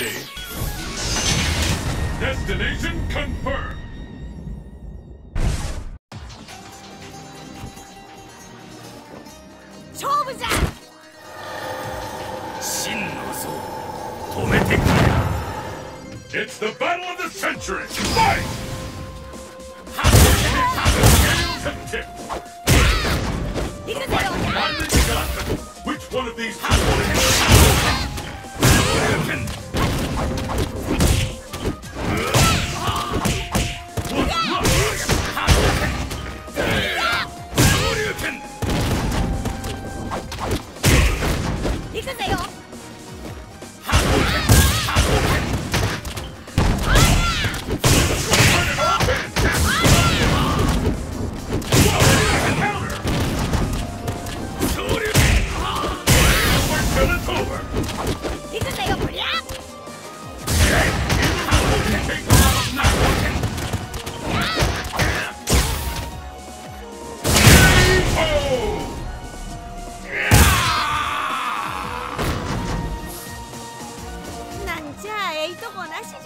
Tuesday. Destination confirmed. It's the battle of the century! Fight! Which one of these 真没有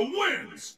Wins!